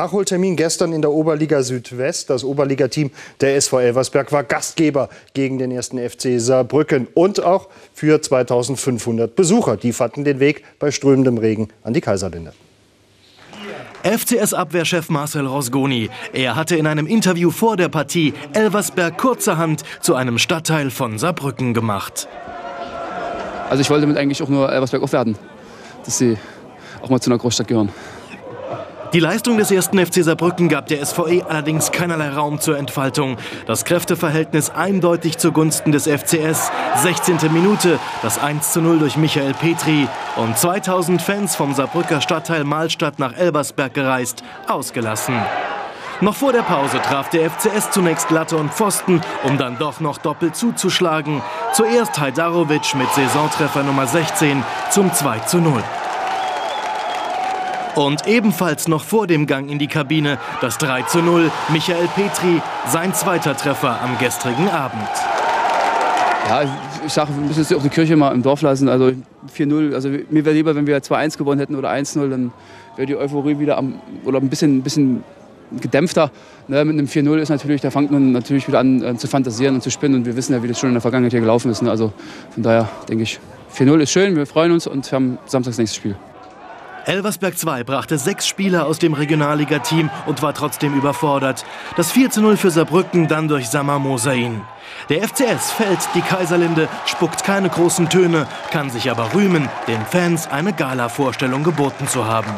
Nachholtermin gestern in der Oberliga Südwest. Das Oberligateam der SV Elversberg war Gastgeber gegen den ersten FC Saarbrücken und auch für 2500 Besucher. Die fanden den Weg bei strömendem Regen an die Kaiserlinde. FCS-Abwehrchef Marcel Rosgoni. Er hatte in einem Interview vor der Partie Elversberg kurzerhand zu einem Stadtteil von Saarbrücken gemacht. Also ich wollte damit eigentlich auch nur Elversberg aufwerten, dass sie auch mal zu einer Großstadt gehören. Die Leistung des ersten FC Saarbrücken gab der SVE allerdings keinerlei Raum zur Entfaltung. Das Kräfteverhältnis eindeutig zugunsten des FCS. 16. Minute, das 1 zu 0 durch Michael Petri und 2000 Fans vom Saarbrücker Stadtteil Mahlstadt nach Elbersberg gereist, ausgelassen. Noch vor der Pause traf der FCS zunächst Latte und Pfosten, um dann doch noch doppelt zuzuschlagen. Zuerst Hajdarovic mit Saisontreffer Nummer 16 zum 2 zu 0. Und ebenfalls noch vor dem Gang in die Kabine das 3 zu 0, Michael Petri, sein zweiter Treffer am gestrigen Abend. Ja, ich sage, wir müssen jetzt auch die Kirche mal im Dorf lassen. Also 4-0, also mir wäre lieber, wenn wir 2-1 gewonnen hätten oder 1-0, dann wäre die Euphorie wieder am, oder ein bisschen, ein bisschen gedämpfter. Ne, mit einem 4-0 ist natürlich, da fängt man natürlich wieder an äh, zu fantasieren und zu spinnen. Und wir wissen ja, wie das schon in der Vergangenheit hier gelaufen ist. Ne? Also von daher denke ich, 4-0 ist schön, wir freuen uns und haben samstags nächstes Spiel. Elversberg 2 brachte sechs Spieler aus dem Regionalliga-Team und war trotzdem überfordert. Das 4 zu 0 für Saarbrücken dann durch Samar Mosain. Der FCS fällt die Kaiserlinde, spuckt keine großen Töne, kann sich aber rühmen, den Fans eine Gala-Vorstellung geboten zu haben.